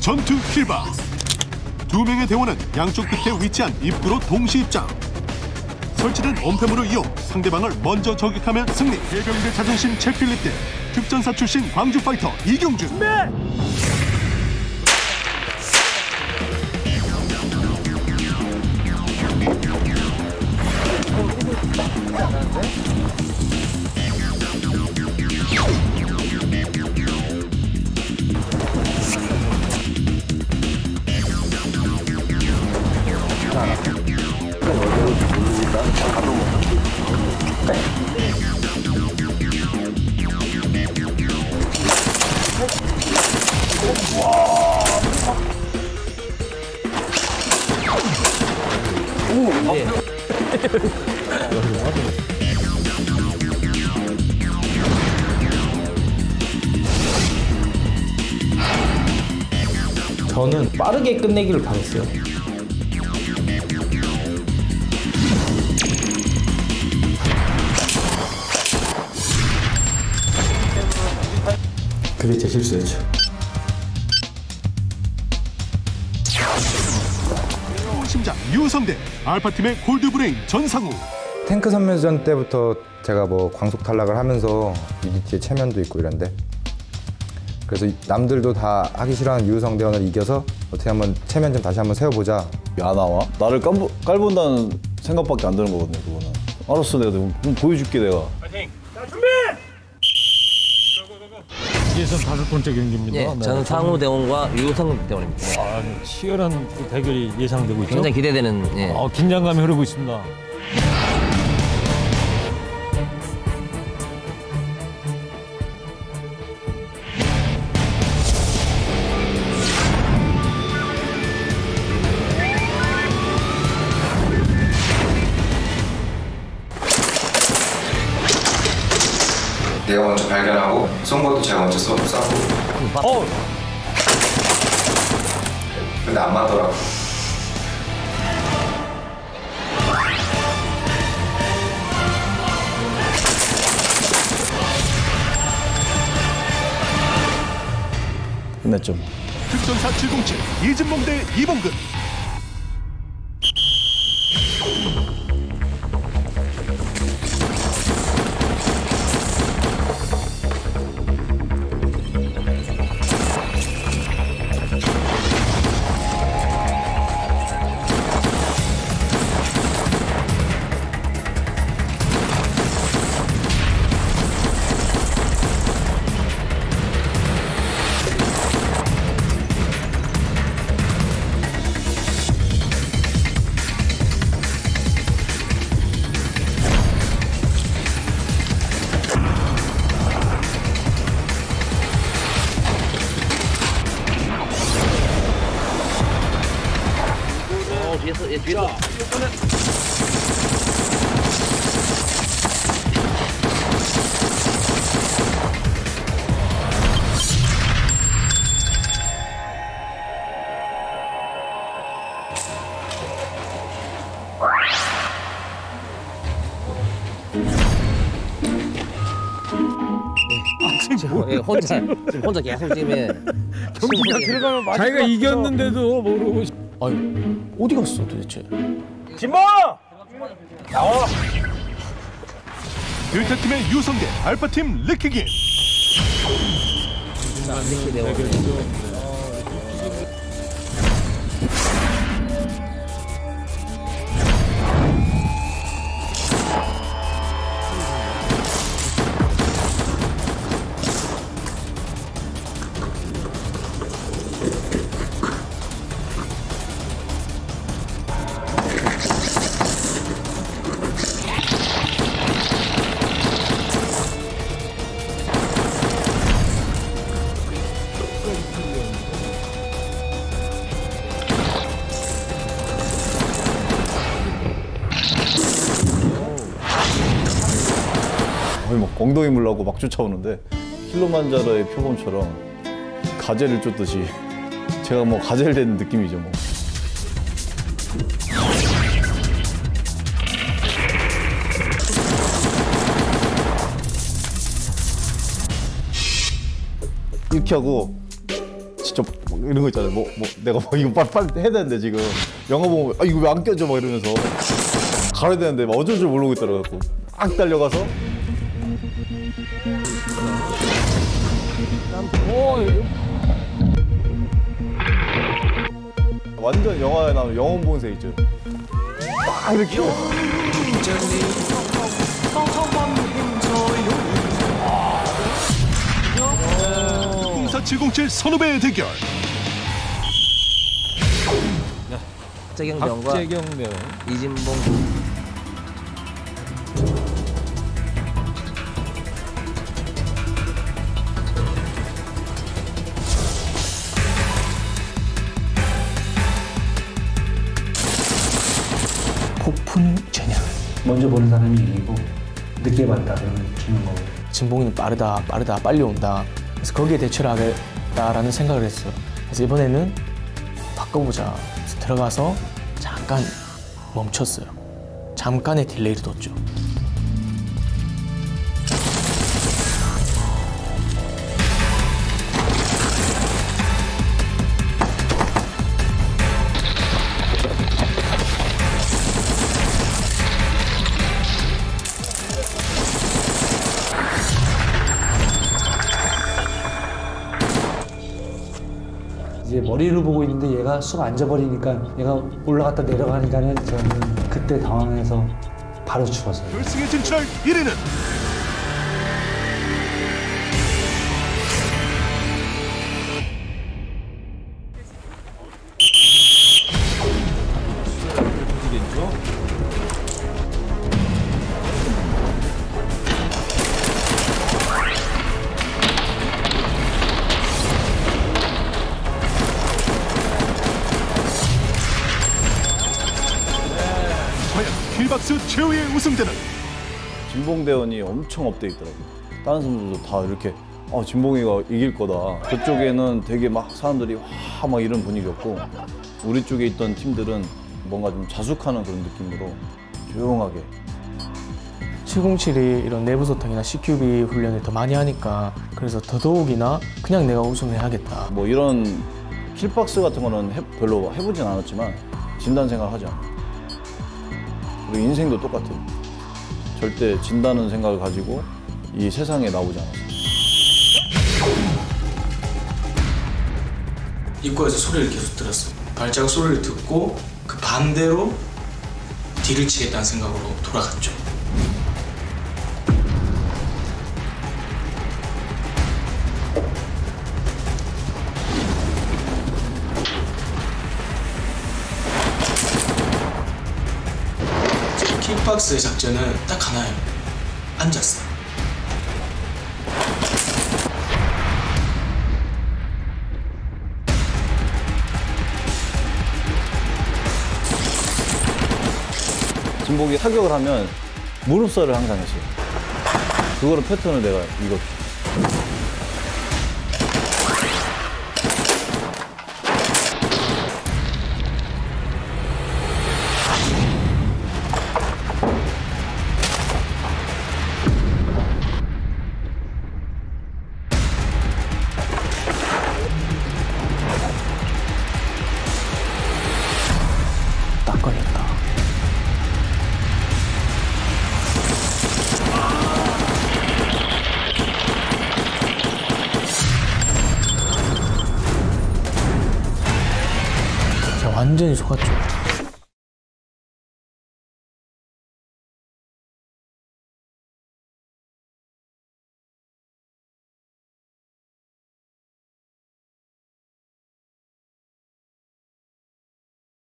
전투 킬바. 두 명의 대원은 양쪽 끝에 위치한 입구로 동시 입장. 설치된 엄폐물을 이용 상대방을 먼저 저격하면 승리. 해병대 자존심 채필립 대 특전사 출신 광주 파이터 이경준 저는 빠르게 끝내기를 바랬어요. 그게 제 실수였죠. 심장 유성대 알파팀의 골드브레인 전상우. 탱크 선멸전 때부터 제가 뭐 광속 탈락을 하면서 UDT에 체면도 있고 이런데. 그래서 이- 남들도 다 하기 싫어하는 유성 대원을 이겨서 어떻게 한번 체면 좀 다시 한번 세워보자. 야 나와? 나를 깔보, 깔본다는 생각밖에 안 드는 거거든요 그거는. 알았어 내가 보여줄게 내가. 이 제선 다섯 번째 경기입니다. 예, 네. 저는 상우 대원과 유성 대원입니다. 아, 치열한 그 대결이 예상되고 있죠. 굉장히 기대되는 예. 어, 긴장감이 흐르고 있습니다. 먼저 발견하고 쏜 것도 제가 먼저 쏘, 쏘고. 어, 근데 안 맞더라고. 끝냈죠. 특전사 707 이진봉 대 이봉근 예, 뒤에서 예, 혼자 지금 혼자 계속 지금 예. 경기가 들어가면 맞을 자기가 이겼는데도 모르고. 있- 어디 갔어 도대체? 델타팀의 유성대 알파팀 이렇게 되고 거의 엉덩이 물라고 막 쫓아오는데 킬로만자로의 표범처럼 가젤을 쫓듯이 제가 뭐 가젤 된 느낌이죠 뭐 이렇게 하고 진짜 막 이런 거 있잖아요. 뭐, 뭐 내가 뭐 이거 빨리, 빨리 해야 되는데 지금 영화 보면 아 이거 왜 안 껴져 막 이러면서 가야 되는데 막 어쩔 줄 모르고 있더라고. 막 달려가서 완전 영화에 나오는 영혼 본색 있죠. 막 이렇게 공사 707 선후배 대결 박재경 배우와 박재경 배우. 이진봉 폭풍 전향. 먼저 보는 사람이 이기고 늦게 봤다 그러면 지는 거고 진봉이는 빠르다, 빠르다, 빨리 온다. 그래서 거기에 대처를 하겠다라는 생각을 했어요. 그래서 이번에는 바꿔보자. 그래서 들어가서 잠깐 멈췄어요. 잠깐의 딜레이를 뒀죠. 이제 머리를 보고 있는데 얘가 쑥 앉아버리니까 얘가 올라갔다 내려가니까는 저는 그때 당황해서 바로 죽었어요. 결승에 진출할 1위는 kill box 최후의 우승자는 진봉 대원이 엄청 up돼 있더라고요. 다른 선수들도 다 이렇게 어, 진봉이가 이길 거다. 그쪽에는 되게 막 사람들이 와 막 이런 분위기였고 우리 쪽에 있던 팀들은 뭔가 좀 자숙하는 그런 느낌으로 조용하게 707이 이런 내부 소통이나 CQB 훈련을 더 많이 하니까 그래서 더더욱이나 그냥 내가 우승을 해야겠다. 뭐 이런 kill box 같은 거는 해- 별로 해보진 않았지만 진단 생각을 하지 않아요. 그리고 인생도 똑같아요. 절대 진다는 생각을 가지고 이 세상에 나오지 않았어요. 입구에서 소리를 계속 들었어요. 발자국 소리를 듣고 그 반대로 뒤를 치겠다는 생각으로 돌아갔죠. 킥박스의 작전은 딱 하나예요. 앉았어. 진복이 타격을 하면 무릎살을 항상 했어요. 그거를 패턴을 내가 이거 완전히 속았죠.